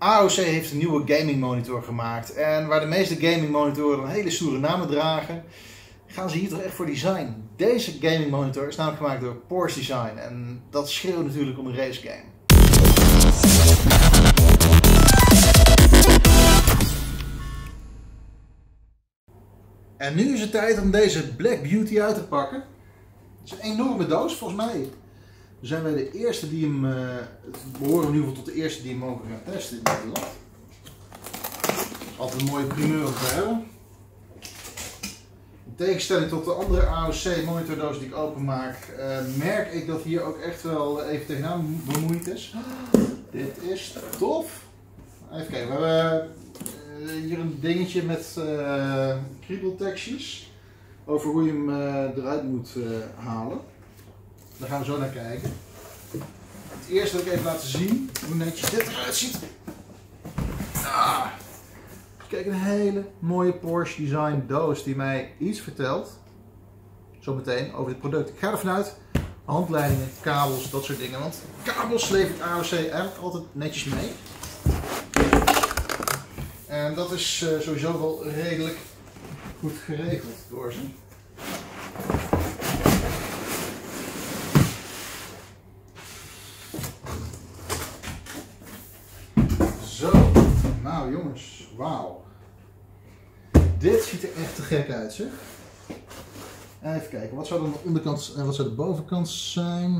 AOC heeft een nieuwe gaming monitor gemaakt. En waar de meeste gaming monitoren een hele stoere namen dragen, gaan ze hier toch echt voor design. Deze gaming monitor is namelijk gemaakt door Porsche Design. En dat schreeuwt natuurlijk om een race game. En nu is het tijd om deze Black Beauty uit te pakken. Het is een enorme doos, volgens mij zijn wij de eerste die hem, uh, we horen in ieder geval tot de eerste die hem mogen gaan testen in Nederland. Altijd een mooie primeur om te hebben. In tegenstelling tot de andere AOC monitordoos die ik openmaak, uh, merk ik dat hier ook echt wel even tegenaan bemoeid is. Dit is tof. Even kijken, we hebben uh, hier een dingetje met uh, over hoe je hem eruit moet halen. Daar gaan we zo naar kijken. Het eerste wil ik even laten zien hoe netjes dit eruit ziet. Ah. Kijk, een hele mooie Porsche design doos die mij iets vertelt. Zometeen over dit product. Ik ga ervan uit. Handleidingen, kabels, dat soort dingen. Want kabels levert AOC eigenlijk altijd netjes mee. En dat is uh, sowieso wel redelijk goed geregeld door ze. Zo, nou jongens, wauw. Dit ziet er echt te gek uit zeg. Even kijken, wat zou dan de onderkant en wat zou de bovenkant zijn?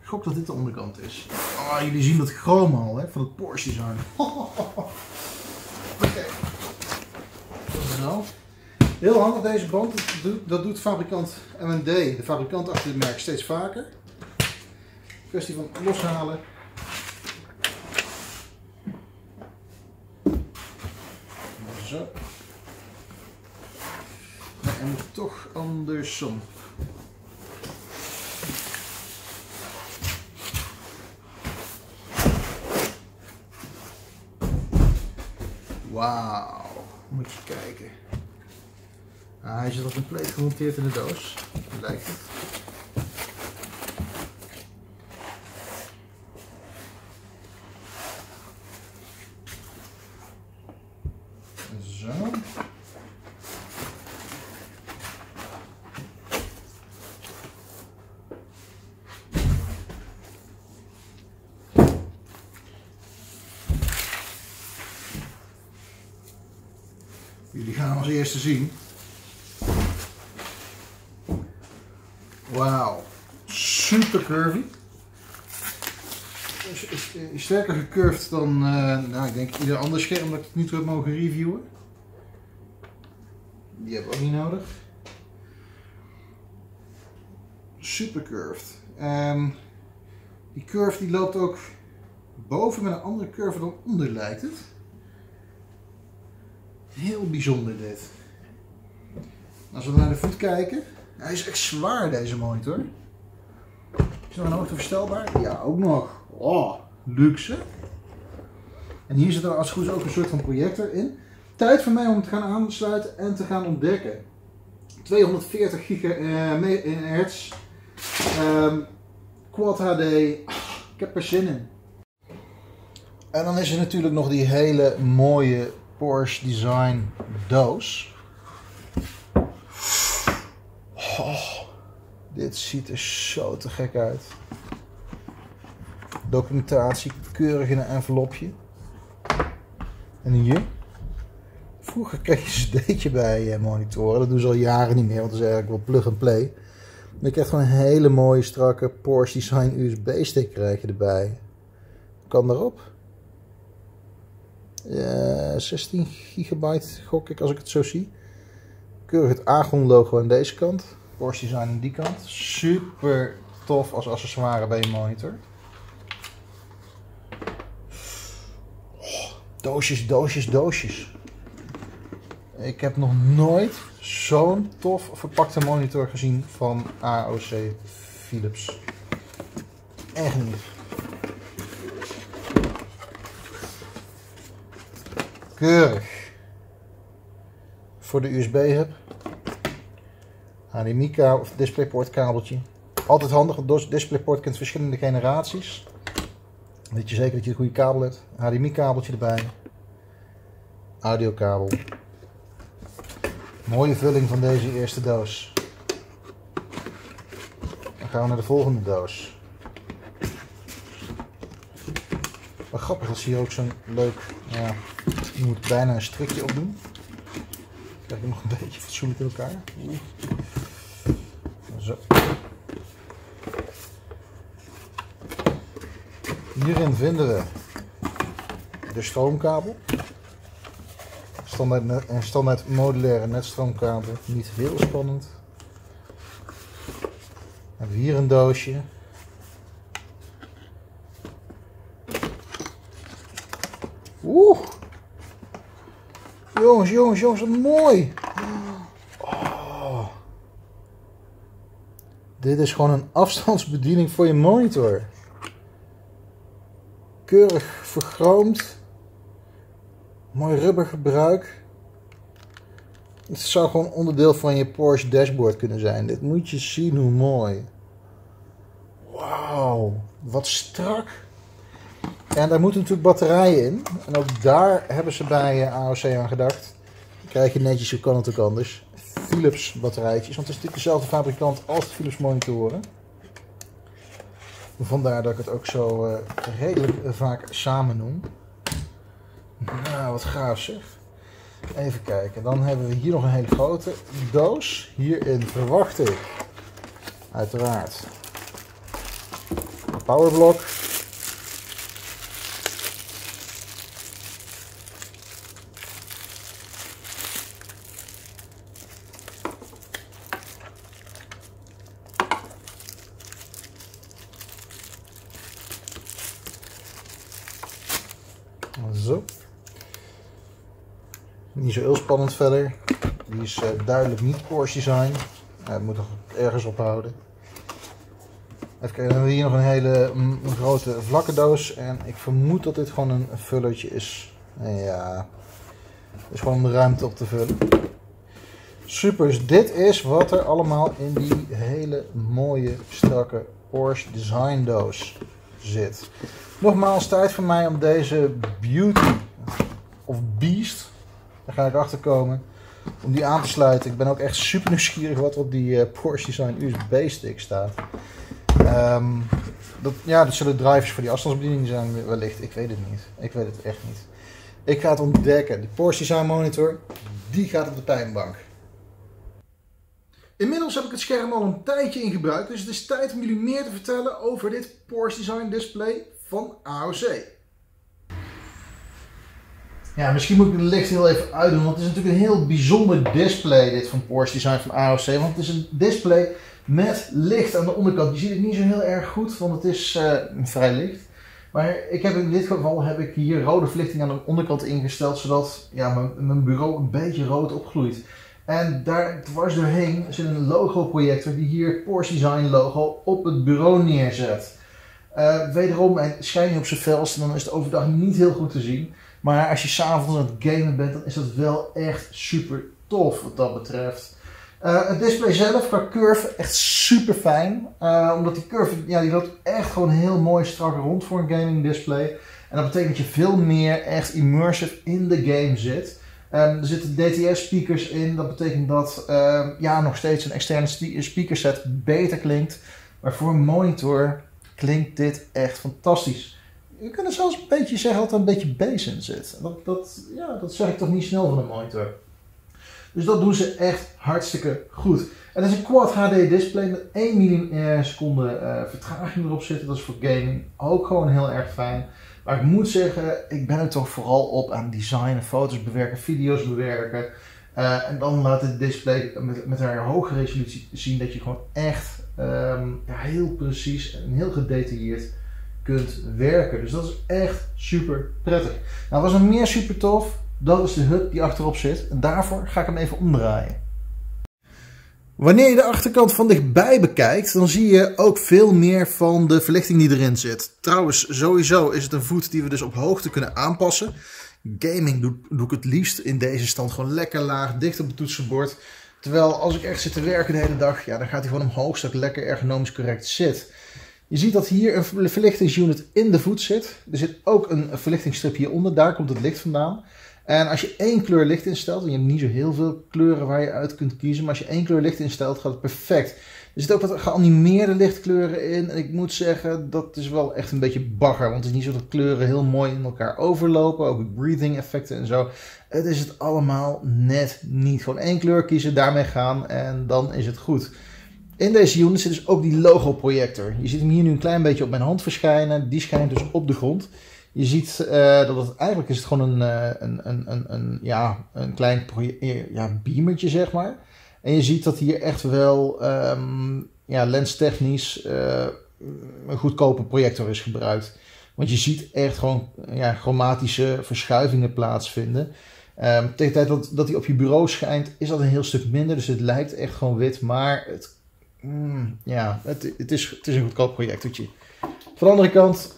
Ik gok dat dit de onderkant is. Oh, jullie zien dat chroom al, hè, van het Porsche design. Oké. Zo. Heel handig deze band, dat doet, fabrikant M&D, de fabrikant achter het merk, steeds vaker. Kwestie van loshalen. Zo. Moet toch andersom. Wauw, moet je kijken. Ah, hij zit al compleet gemonteerd in de doos, lijkt het. Zo. Jullie gaan als eerste zien. Wauw, super curvy. Sterker gecurved dan, uh, nou, ik denk ieder ander scherm dat ik nu heb mogen reviewen. Die hebben we ook niet nodig. Super curved. En die curve die loopt ook boven met een andere curve dan onder lijkt het. Heel bijzonder dit. Als we naar de voet kijken, hij is echt zwaar deze monitor. Is nog een hoogte verstelbaar? Ja, ook nog. Oh, luxe. En hier zit er als het goed is ook een soort van projector in. Tijd voor mij om te gaan aansluiten en te gaan ontdekken. 240 gigahertz. Um, Quad HD. ik heb er zin in. En dan is er natuurlijk nog die hele mooie Porsche Design doos. Oh, dit ziet er zo te gek uit. Documentatie keurig in een envelopje. En hier. Vroeger kreeg je een cd'tje bij eh, monitoren. Dat doen ze al jaren niet meer, want dat is eigenlijk wel plug and play. Maar je krijgt gewoon een hele mooie strakke Porsche Design USB stick krijg je erbij. Kan erop. Ja, 16 gigabyte gok ik als ik het zo zie. Keurig het Agon logo aan deze kant. Porsche Design aan die kant. Super tof als accessoire bij je monitor. Oh, doosjes, doosjes, doosjes. Ik heb nog nooit zo'n tof verpakte monitor gezien van AOC Philips. Echt niet. Keurig. Voor de USB-hub. HDMI kabel of DisplayPort kabeltje. Altijd handig, want DisplayPort kent verschillende generaties. Weet je zeker dat je een goede kabel hebt. HDMI kabeltje erbij. Audiokabel. Mooie vulling van deze eerste doos. Dan gaan we naar de volgende doos. Wat grappig dat ze hier ook zo'n leuk, ja, je moet bijna een strikje op doen. Krijg ik nog een beetje fatsoenlijk in elkaar. Zo. Hierin vinden we de stroomkabel. Standaard, een standaard modulaire netstroomkabel. Niet heel spannend. We hebben hier een doosje. Oeh. Jongens, jongens, jongens, wat mooi. Oh. Dit is gewoon een afstandsbediening voor je monitor. Keurig vergroomd. Mooi rubber gebruik. Het zou gewoon onderdeel van je Porsche dashboard kunnen zijn. Dit moet je zien hoe mooi. Wauw, wat strak. En daar moeten natuurlijk batterijen in. En ook daar hebben ze bij eh, AOC aan gedacht. Dan krijg je netjes, hoe kan het ook anders. Philips batterijtjes, want het is natuurlijk dezelfde fabrikant als de Philips monitoren. Vandaar dat ik het ook zo uh, redelijk vaak samen noem. Nou, wat gaaf zeg. Even kijken, dan hebben we hier nog een hele grote doos. Hierin verwacht ik uiteraard een powerblok. Zo. Niet zo heel spannend verder. Die is uh, duidelijk niet Porsche design. Het moet nog ergens ophouden. Even kijken, dan hebben hier nog een hele een grote vlakke doos. En ik vermoed dat dit gewoon een vullertje is. Ja, is gewoon om de ruimte op te vullen. Super, dus dit is wat er allemaal in die hele mooie, strakke Porsche design doos zit. Nogmaals, tijd voor mij om deze Beauty of Beast, daar ga ik achter komen, om die aan te sluiten. Ik ben ook echt super nieuwsgierig wat op die uh, Porsche Design USB stick staat. Um, dat, ja, dat zullen drivers voor die afstandsbediening zijn wellicht. Ik weet het niet. Ik weet het echt niet. Ik ga het ontdekken. De Porsche Design Monitor, die gaat op de pijnbank. Inmiddels heb ik het scherm al een tijdje in gebruik, dus het is tijd om jullie meer te vertellen over dit Porsche Design display van AOC. Ja, misschien moet ik het licht heel even uitdoen, want het is natuurlijk een heel bijzonder display dit van Porsche Design van AOC. Want het is een display met licht aan de onderkant. Je ziet het niet zo heel erg goed, want het is uh, vrij licht. Maar ik heb in dit geval heb ik hier rode verlichting aan de onderkant ingesteld, zodat ja, mijn, bureau een beetje rood opgloeit. En daar dwars doorheen zit een logo projector die hier Porsche Design logo op het bureau neerzet. Uh, wederom, en schijn op zijn velst, dan is het overdag niet heel goed te zien. Maar als je s'avonds aan het gamen bent, dan is dat wel echt super tof wat dat betreft. Uh, het display zelf qua curve echt super fijn. Uh, omdat die curve, ja, die loopt echt gewoon heel mooi strak rond voor een gaming display. En dat betekent dat je veel meer echt immersive in de game zit. Um, er zitten DTS speakers in. Dat betekent dat uh, ja, nog steeds een externe speakerset beter klinkt. Maar voor een monitor klinkt dit echt fantastisch. Je kunt er zelfs een beetje zeggen dat er een beetje bass in zit. Dat, dat, ja, dat zeg ik toch niet snel van een monitor. Dus dat doen ze echt hartstikke goed. En dat is een Quad HD display met 1 milliseconde uh, vertraging erop zitten. Dat is voor gaming ook gewoon heel erg fijn. Maar ik moet zeggen, ik ben er toch vooral op aan designen, foto's bewerken, video's bewerken. Uh, en dan laat het display met, met een hoge resolutie zien dat je gewoon echt um, ja, heel precies en heel gedetailleerd kunt werken. Dus dat is echt super prettig. Nou, was er meer super tof? Dat is de hub die achterop zit. En daarvoor ga ik hem even omdraaien. Wanneer je de achterkant van dichtbij bekijkt, dan zie je ook veel meer van de verlichting die erin zit. Trouwens, sowieso is het een voet die we dus op hoogte kunnen aanpassen. Gaming doe, ik het liefst in deze stand gewoon lekker laag, dicht op het toetsenbord. Terwijl als ik echt zit te werken de hele dag, ja, dan gaat hij gewoon omhoog, zodat lekker ergonomisch correct zit. Je ziet dat hier een verlichtingsunit in de voet zit. Er zit ook een verlichtingsstrip hieronder, daar komt het licht vandaan. En als je één kleur licht instelt, en je hebt niet zo heel veel kleuren waar je uit kunt kiezen, maar als je één kleur licht instelt, gaat het perfect. Er zitten ook wat geanimeerde lichtkleuren in. En ik moet zeggen, dat is wel echt een beetje bagger. Want het is niet zo dat kleuren heel mooi in elkaar overlopen. Ook breathing effecten en zo. Het is het allemaal net niet. Gewoon één kleur kiezen, daarmee gaan en dan is het goed. In deze unit zit dus ook die logo projector. Je ziet hem hier nu een klein beetje op mijn hand verschijnen. Die schijnt dus op de grond. Je ziet uh, dat het eigenlijk is het gewoon een, uh, een, een, een, ja, een klein ja, beamertje, zeg maar. En je ziet dat hier echt wel um, ja, lenstechnisch een goedkope projector is gebruikt. Want je ziet echt gewoon ja, chromatische verschuivingen plaatsvinden. Um, tegen de tijd dat, dat hij op je bureau schijnt, is dat een heel stuk minder. Dus het lijkt echt gewoon wit. Maar het, mm, ja, het, het, is, het is een goedkoop projectortje. Van de andere kant,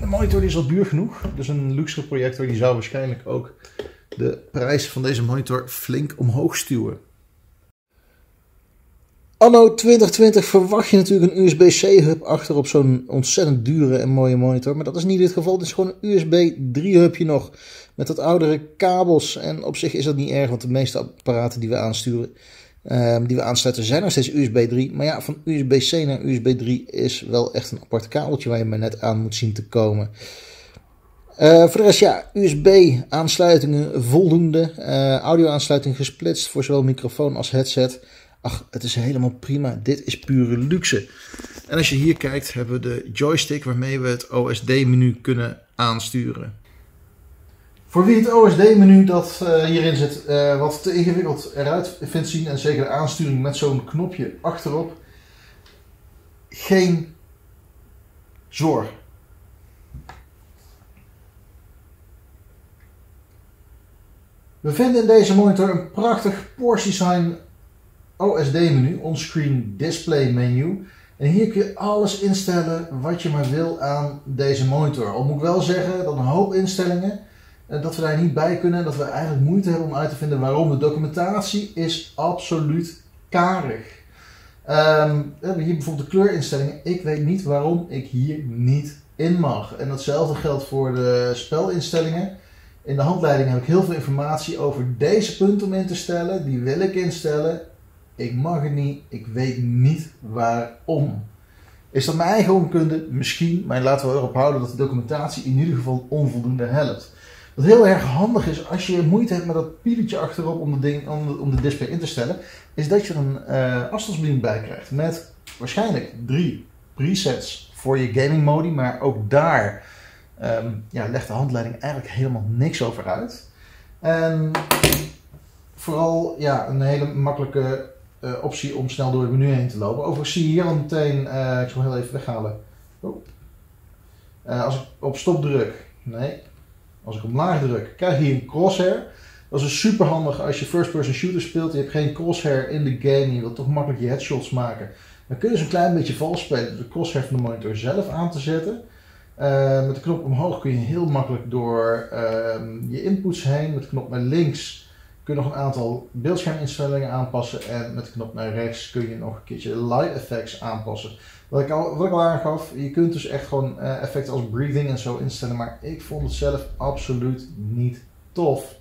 de monitor is al duur genoeg. Dus een luxe projector die zou waarschijnlijk ook de prijs van deze monitor flink omhoog stuwen. Anno 2020 verwacht je natuurlijk een USB-C-hub achter op zo'n ontzettend dure en mooie monitor. Maar dat is niet het geval. Het is gewoon een USB 3-hubje nog met wat oudere kabels. En op zich is dat niet erg, want de meeste apparaten die we aansturen, um, die we aansluiten, zijn nog steeds USB 3. Maar ja, van USB-C naar USB 3 is wel echt een apart kabeltje waar je maar net aan moet zien te komen. Uh, voor de rest, ja, USB-aansluitingen voldoende. Uh, audio-aansluiting gesplitst voor zowel microfoon als headset. Ach, het is helemaal prima. Dit is pure luxe. En als je hier kijkt, hebben we de joystick waarmee we het OSD-menu kunnen aansturen. Voor wie het OSD-menu dat uh, hierin zit uh, wat te ingewikkeld eruit vindt zien, en zeker de aansturing met zo'n knopje achterop, geen zorg. We vinden in deze monitor een prachtig Porsche design OSD-menu, onscreen display menu. En hier kun je alles instellen wat je maar wil aan deze monitor. Al moet ik wel zeggen dat een hoop instellingen, eh, dat we daar niet bij kunnen. Dat we eigenlijk moeite hebben om uit te vinden waarom. De documentatie is absoluut karig. Um, we hebben hier bijvoorbeeld de kleurinstellingen. Ik weet niet waarom ik hier niet in mag. En datzelfde geldt voor de spelinstellingen. In de handleiding heb ik heel veel informatie over deze punten om in te stellen. Die wil ik instellen. Ik mag het niet. Ik weet niet waarom. Is dat mijn eigen onkunde? Misschien, maar laten we erop houden dat de documentatie in ieder geval onvoldoende helpt. Wat heel erg handig is als je moeite hebt met dat pieletje achterop om de, ding, om de, display in te stellen, is dat je er een uh, afstandsbediening bij krijgt met waarschijnlijk drie presets voor je gaming modi, maar ook daar um, ja, legt de handleiding eigenlijk helemaal niks over uit. En vooral ja, een hele makkelijke uh, optie om snel door het menu heen te lopen. Overigens zie je hier al meteen, uh, ik zal heel even weghalen. Oh. Als ik op stop druk, nee, als ik omlaag druk, krijg je een crosshair. Dat is super handig als je first person shooter speelt. Je hebt geen crosshair in de game. Je wilt toch makkelijk je headshots maken. Dan kun je dus een klein beetje vals spelen. De crosshair van de monitor zelf aan te zetten. Uh, met de knop omhoog kun je heel makkelijk door uh, je inputs heen. Met de knop naar links kun je nog een aantal beeldscherminstellingen aanpassen. En met de knop naar rechts kun je nog een keertje light effects aanpassen. Wat ik al, wat ik al aangaf, je kunt dus echt gewoon uh, effecten als breathing en zo instellen. Maar ik vond het zelf absoluut niet tof.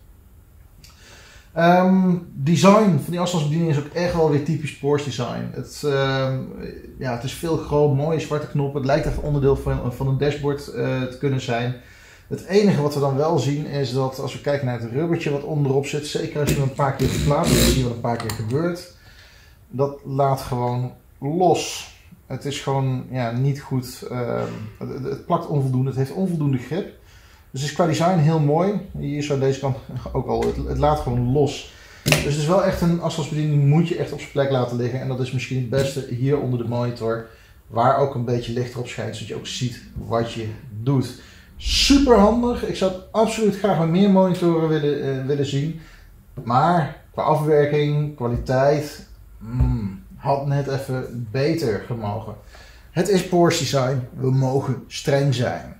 Um, design van die afstandsbediening is ook echt wel weer typisch Porsche design. Het, um, ja, het is veel groot, mooie zwarte knoppen. Het lijkt echt onderdeel van, van een dashboard uh, te kunnen zijn. Het enige wat we dan wel zien is dat als we kijken naar het rubbertje wat onderop zit, zeker als je hem een paar keer verplaatst, dat zie je wat een paar keer gebeurt, dat laat gewoon los. Het is gewoon ja, niet goed, uh, het, plakt onvoldoende, het heeft onvoldoende grip. Dus het is qua design heel mooi. Hier zo aan deze kant ook al, het, het laat gewoon los. Dus het is wel echt een afstandsbediening, moet je echt op zijn plek laten liggen. En dat is misschien het beste hier onder de monitor, waar ook een beetje licht op schijnt, zodat je ook ziet wat je doet. Super handig. Ik zou absoluut graag wat meer monitoren willen, uh, willen zien. Maar qua afwerking, kwaliteit, mm, had net even beter gemogen. Het is Porsche design. We mogen streng zijn.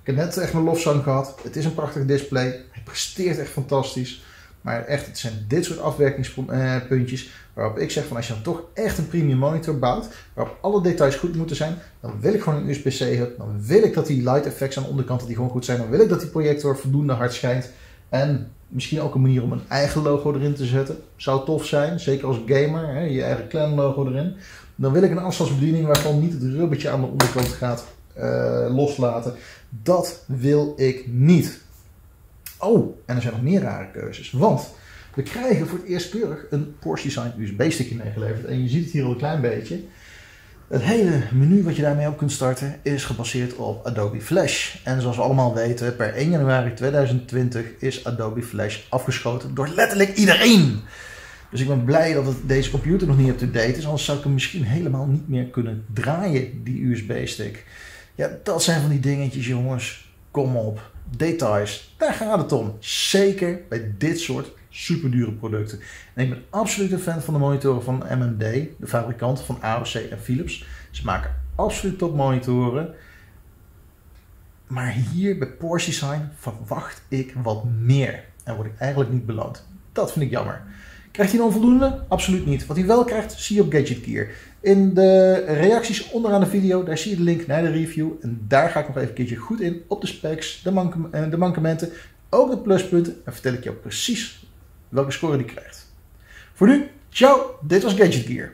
Ik heb net echt mijn lofzang gehad. Het is een prachtig display. Hij presteert echt fantastisch. Maar echt, het zijn dit soort afwerkingspuntjes waarop ik zeg van als je dan toch echt een premium monitor bouwt, waarop alle details goed moeten zijn, dan wil ik gewoon een USB-C hub. Dan wil ik dat die light effects aan de onderkant die gewoon goed zijn. Dan wil ik dat die projector voldoende hard schijnt. En misschien ook een manier om een eigen logo erin te zetten. Zou tof zijn, zeker als gamer, hè, je eigen clan logo erin. Dan wil ik een afstandsbediening waarvan niet het rubbertje aan de onderkant gaat uh, loslaten. Dat wil ik niet. Oh, en er zijn nog meer rare keuzes. Want we krijgen voor het eerst keurig een Porsche Design USB-stickje meegeleverd. En je ziet het hier al een klein beetje. Het hele menu wat je daarmee op kunt starten is gebaseerd op Adobe Flash. En zoals we allemaal weten, per 1 januari 2020 is Adobe Flash afgeschoten door letterlijk iedereen. Dus ik ben blij dat deze computer nog niet up-to-date is, anders zou ik hem misschien helemaal niet meer kunnen draaien, die USB-stick. Ja, dat zijn van die dingetjes, jongens. Kom op. Details, daar gaat het om. Zeker bij dit soort super dure producten. En ik ben absoluut een fan van de monitoren van MMD, de fabrikant van AOC en Philips. Ze maken absoluut top monitoren. Maar hier bij Porsche Design verwacht ik wat meer. En word ik eigenlijk niet beloond. Dat vind ik jammer. Krijgt hij dan voldoende? Absoluut niet. Wat hij wel krijgt, zie je op Gadget Gear. In de reacties onderaan de video, daar zie je de link naar de review. En daar ga ik nog even een keertje goed in op de specs, de, eh, de mankementen, ook de pluspunten. En vertel ik jou precies welke score die krijgt. Voor nu, ciao, dit was Gadget Gear.